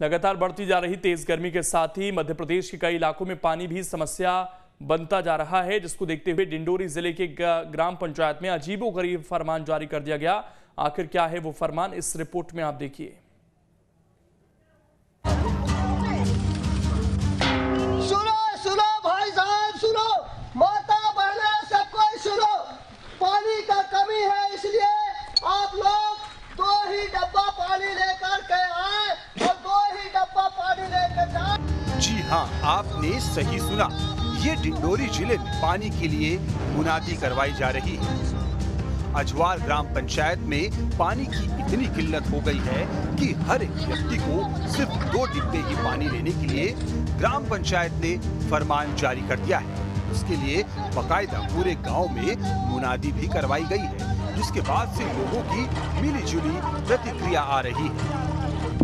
लगातार बढ़ती जा रही तेज गर्मी के साथ ही मध्य प्रदेश के कई इलाकों में पानी भी समस्या बनता जा रहा है, जिसको देखते हुए डिंडोरी ज़िले के ग्राम पंचायत में अजीबो गरीब फरमान जारी कर दिया गया। आखिर क्या है वो फरमान? इस रिपोर्ट में आप देखिए। जी हाँ आपने सही सुना। ये डिंडोरी ज़िले में पानी के लिए मुनादी करवाई जा रही है। अजवार ग्राम पंचायत में पानी की इतनी किल्लत हो गई है कि हर एक व्यक्ति को सिर्फ़ दो डिब्बे ही पानी लेने के लिए ग्राम पंचायत ने फरमान जारी कर दिया है। उसके लिए बकायदा पूरे गाँव में मुनादी भी करवाई गई है, जिसके बाद से लोगों की मिली जुली प्रतिक्रिया आ रही है।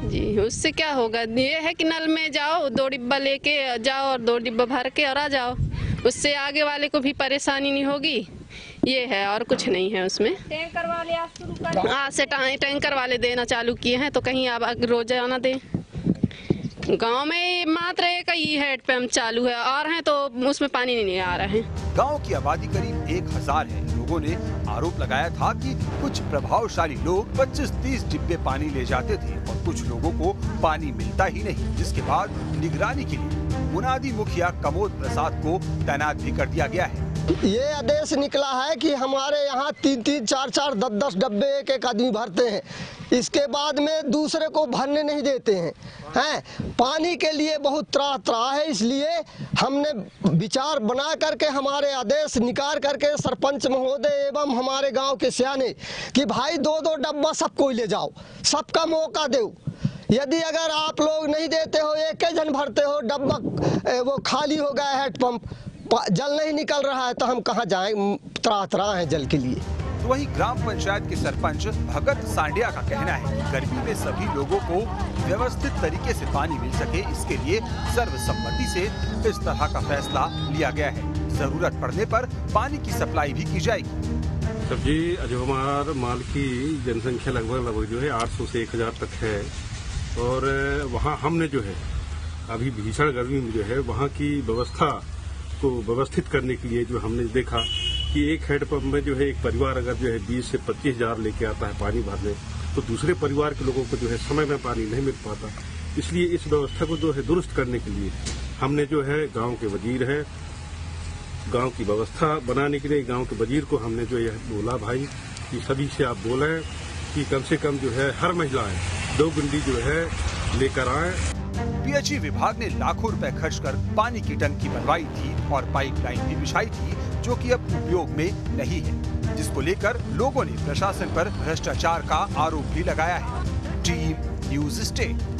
जी उससे क्या होगा? ये है कि नल में जाओ दो डिब्बा लेके जाओ और दो डिब्बा भर के और आ जाओ। उससे आगे वाले को भी परेशानी नहीं होगी। ये है और कुछ नहीं है उसमें। टैंकर वाले आज शुरू कर आज से टैंकर वाले देना चालू किए हैं तो कहीं आप रोज़ाना दें। गाँव में मात्र एक ही हेड पंप चालू है। और हैं तो उसमें पानी नहीं आ रहा है। गाँव की आबादी करीब एक हज़ार है। लोगों ने आरोप लगाया था कि कुछ प्रभावशाली लोग 25-30 डिब्बे पानी ले जाते थे और कुछ लोगों को पानी मिलता ही नहीं, जिसके बाद निगरानी के लिए मुनादी मुखिया कमोद प्रसाद को तैनात भी कर दिया गया है। ये आदेश निकला है कि हमारे यहाँ तीन तीन, चार चार, दस दस डब्बे एक एक आदमी भरते हैं। इसके बाद में दूसरे को भरने नहीं देते हैं। हैं? पानी के लिए बहुत त्राह त्राह है, इसलिए हमने विचार बना करके हमारे आदेश निकाल करके सरपंच महोदय एवं हमारे गाँव के सियाने कि भाई दो दो डब्बा सबको ले जाओ, सबका मौका दो यदि अगर आप लोग नहीं देते हो, एक जन भरते हो, डब्बा वो खाली हो गया है पंप पा- जल नहीं निकल रहा है तो हम कहाँ जाए? त्राह त्राह है जल के लिए। तो वहीं ग्राम पंचायत के सरपंच भगत सांडिया का कहना है कि गर्मी में सभी लोगों को व्यवस्थित तरीके से पानी मिल सके इसके लिए सर्वसम्मति से इस तरह का फैसला लिया गया है। ज़रूरत पड़ने पर पानी की सप्लाई भी की जाएगी। सब्ज़ी अजहमार माल की जनसंख्या लगभग लगभग जो है 800 से 1000 तक है। और वहाँ हमने जो है अभी भीषण गर्मी में जो है वहाँ की व्यवस्था को व्यवस्थित करने के लिए जो हमने देखा कि एक हैंडपम्प में जो है एक परिवार अगर जो है 20 से पच्चीस हज़ार लेके आता है पानी भरने तो दूसरे परिवार के लोगों को जो है समय में पानी नहीं मिल पाता। इसलिए इस व्यवस्था को जो है दुरुस्त करने के लिए हमने जो है गाँव के वज़ीर है, गाँव की व्यवस्था बनाने के लिए गाँव के वज़ीर को हमने जो यह बोला, भाई, कि सभी से आप बोले कि कम से कम जो है हर महिलाएँ दो गुंडी जो है लेकर आए। पीएचई विभाग ने लाखों रुपए खर्च कर पानी की टंकी बनवाई थी और पाइपलाइन भी बिछाई थी, जो कि अब उपयोग में नहीं है, जिसको लेकर लोगों ने प्रशासन पर भ्रष्टाचार का आरोप भी लगाया है। Team news state.